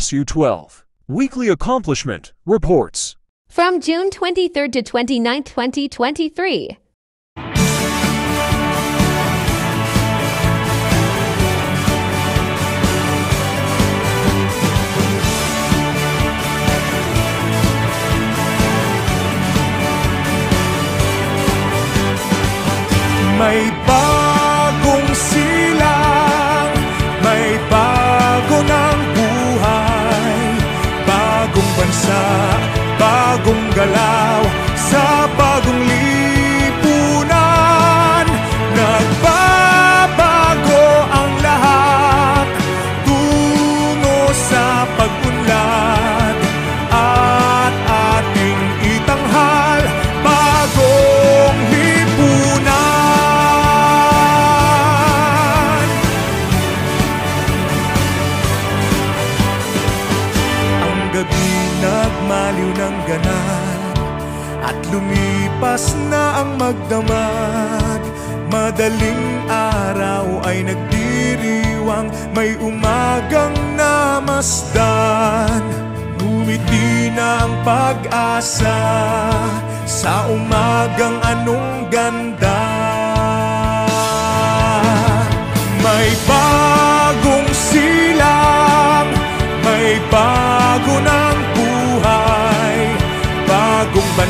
SU12 Weekly Accomplishment Reports From June 23rd to 29th, 2023. May At lumipas na ang magdamag. Madaling araw ay nagdiriwang May umagang namasdan. Ngumiti na ang pag-asa Sa umagang anong ganda. May bagong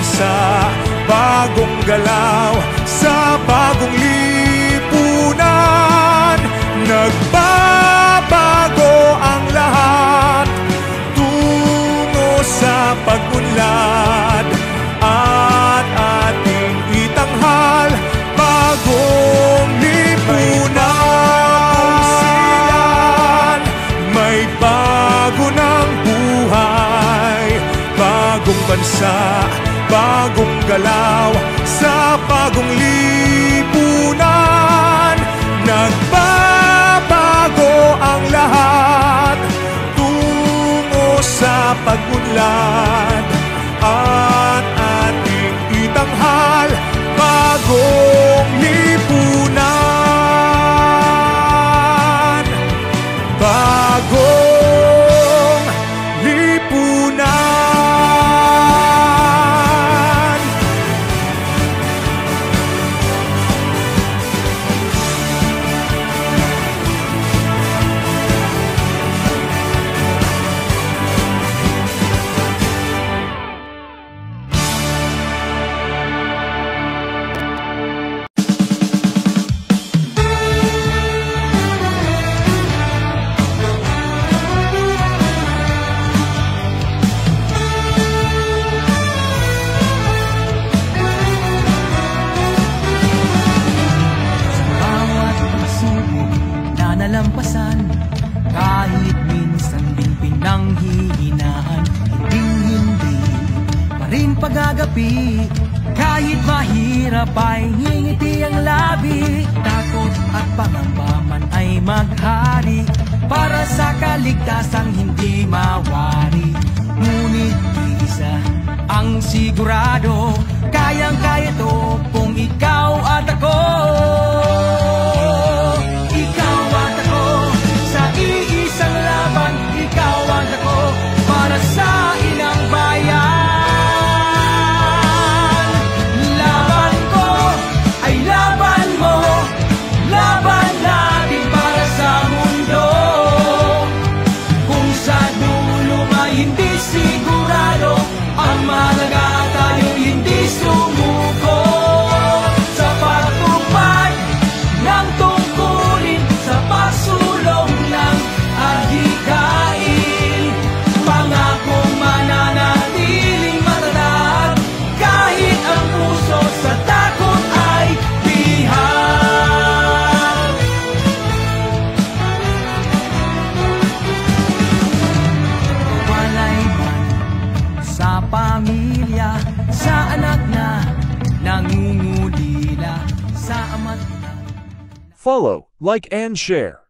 Bansa, bagong galaw Sa bagong lipunan. Nagbabago ang lahat Tungo sa pag-unlad. At ating itanghal Bagong lipunan. May bago ng buhay Bagong bansa, bagong galaw Sa bagong lipunan Kahit minsan din pinanghihinaan Hindi hindi pa rin pagagapi. Kahit mahirap ay ngingiti ang labi Takot at pangamba man ay maghari. Para sa kaligtasang hindi mawari Ngunit isa ang sigurado. Kayang-kaya to kung Follow, like, and share.